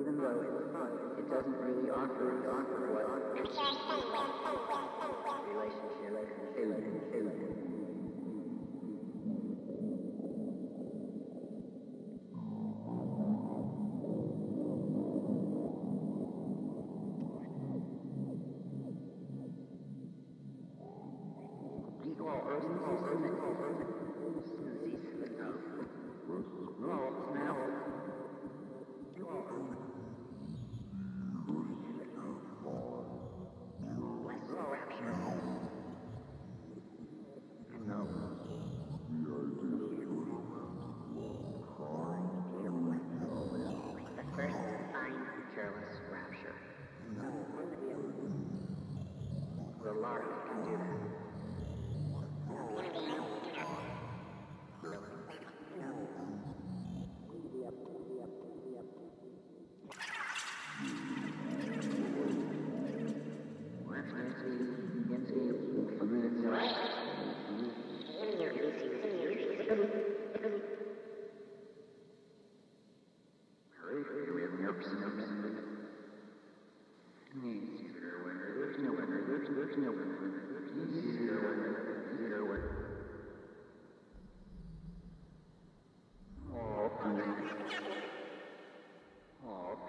even though it doesn't really offer, offer what relationship, relationship, The The lark can do that.